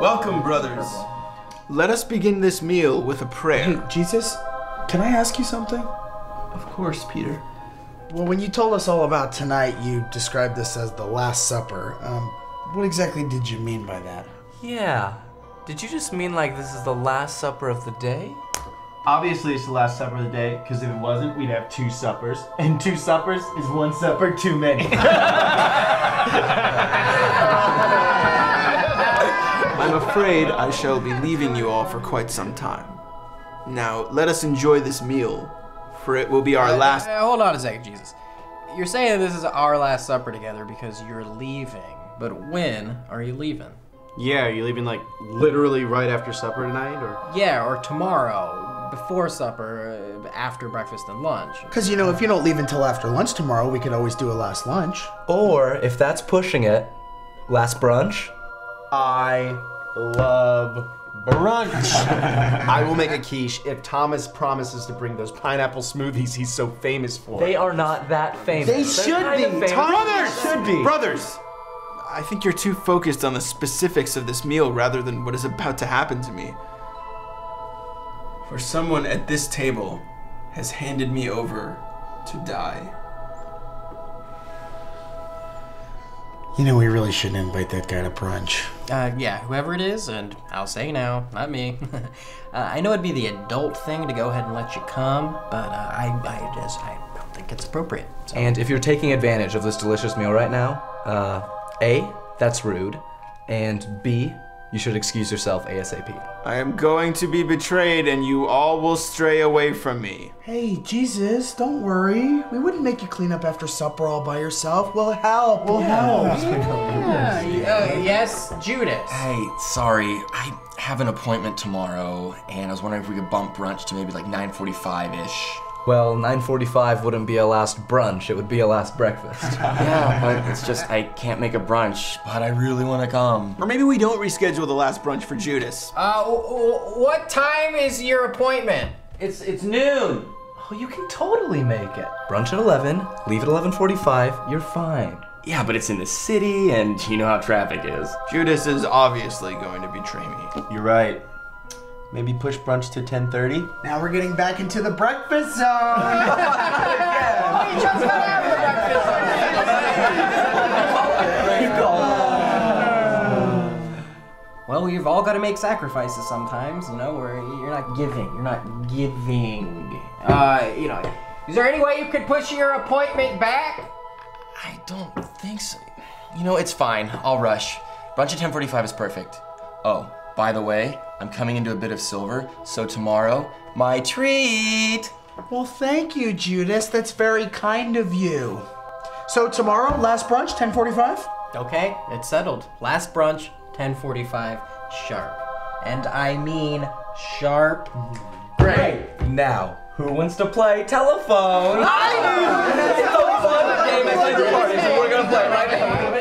Welcome, brothers. Let us begin this meal with a prayer. Hey, Jesus, can I ask you something? Of course, Peter. Well, when you told us all about tonight, you described this as the Last Supper. Um, what exactly did you mean by that? Yeah. Did you just mean like this is the last supper of the day? Obviously, it's the last supper of the day, because if it wasn't, we'd have two suppers. And two suppers is one supper too many. I'm afraid I shall be leaving you all for quite some time. Now, let us enjoy this meal, for it will be our last. Uh, hold on a second, Jesus. You're saying this is our last supper together because you're leaving. But when are you leaving? yeah, are you leaving like literally right after supper tonight, or? Yeah, or tomorrow, before supper, uh, after breakfast and lunch. Because, you know, if you don't leave until after lunch tomorrow, we could always do a last lunch. Or if that's pushing it, last brunch? I love brunch. I will make a quiche if Thomas promises to bring those pineapple smoothies he's so famous for. They are not that famous. They should be. famous. Brothers should be. Brothers! I think you're too focused on the specifics of this meal rather than what is about to happen to me. For someone at this table has handed me over to die. You know, we really shouldn't invite that guy to brunch. Uh, yeah, whoever it is, and I'll say now, not me. uh, I know it'd be the adult thing to go ahead and let you come, but uh, I, I just, I don't think it's appropriate. So. And if you're taking advantage of this delicious meal right now, uh, A, that's rude, and B, you should excuse yourself ASAP. I am going to be betrayed and you all will stray away from me. Hey, Jesus, don't worry. We wouldn't make you clean up after supper all by yourself. We'll help. We'll help. Uh, yes, Judas. Hey, sorry, I have an appointment tomorrow, and I was wondering if we could bump brunch to maybe like 9:45-ish. Well, 9:45 wouldn't be a last brunch; it would be a last breakfast. Yeah, but it's just I can't make a brunch, but I really want to come. Or maybe we don't reschedule the last brunch for Judas. Uh, w- w- what time is your appointment? it's it's noon. Oh, you can totally make it. Brunch at 11. Leave at 11:45. You're fine. Yeah, but it's in the city, and you know how traffic is. Judas is obviously going to betray me. You're right. Maybe push brunch to 10:30. Now we're getting back into the breakfast zone. Well, you've all got to make sacrifices sometimes, you know, where you're not giving. You're not giving. Uh, you know, is there any way you could push your appointment back? I don't think so. You know, it's fine. I'll rush. Brunch at 10:45 is perfect. Oh, by the way, I'm coming into a bit of silver, so tomorrow, my treat. well, thank you, Judas. That's very kind of you. So tomorrow, last brunch, 10:45. Okay, it's settled. Last brunch, 10:45 sharp, and I mean sharp. Great. Now, who wants to play telephone? I do. It's so fun. Game is in party, so we're gonna play right now.